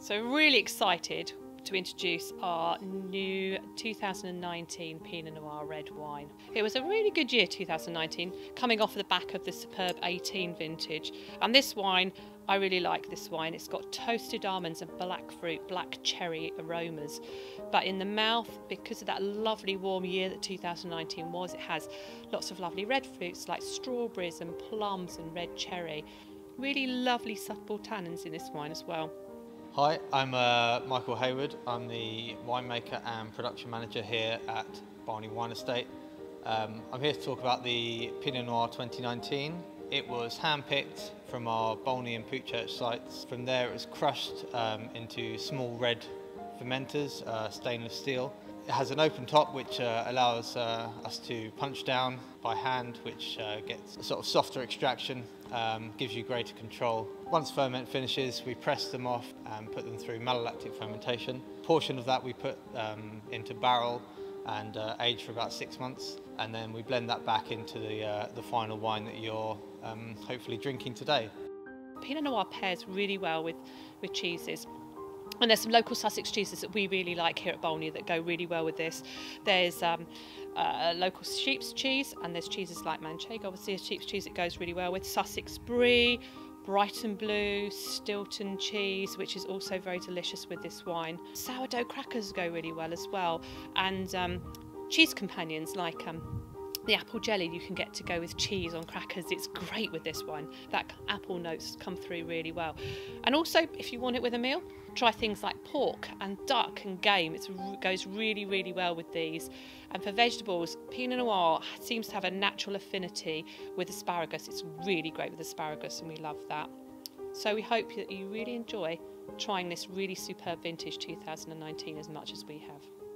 So really excited to introduce our new 2019 Pinot Noir red wine. It was a really good year 2019 coming off the back of the superb 18 vintage and this wine I really like this wine. It's got toasted almonds and black fruit, black cherry aromas. But in the mouth, because of that lovely warm year that 2019 was, it has lots of lovely red fruits like strawberries and plums and red cherry. Really lovely subtle tannins in this wine as well. Hi, I'm uh, Michael Hayward. I'm the winemaker and production manager here at Bolney Wine Estate. Um, I'm here to talk about the Pinot Noir 2019. It was handpicked from our Bolney and Pookchurch sites. From there it was crushed um, into small red fermenters, uh, stainless steel. It has an open top which uh, allows uh, us to punch down by hand which uh, gets a sort of softer extraction, um, gives you greater control. Once ferment finishes we press them off and put them through malolactic fermentation. A portion of that we put um, into barrel and uh, age for about six months and then we blend that back into the, uh, the final wine that you're um, hopefully drinking today. Pinot Noir pairs really well with, with cheeses. And there's some local Sussex cheeses that we really like here at Bolney that go really well with this. There's um, uh, local sheep's cheese, and there's cheeses like Manchego, obviously a sheep's cheese that goes really well with Sussex Brie, Brighton Blue, Stilton cheese, which is also very delicious with this wine. Sourdough crackers go really well as well, and um, cheese companions like um, the apple jelly you can get to go with cheese on crackers. It's great with this one. That apple notes come through really well. And also, if you want it with a meal, try things like pork and duck and game. It goes really, really well with these. And for vegetables, Pinot Noir seems to have a natural affinity with asparagus. It's really great with asparagus, and we love that. So we hope that you really enjoy trying this really superb vintage 2019 as much as we have.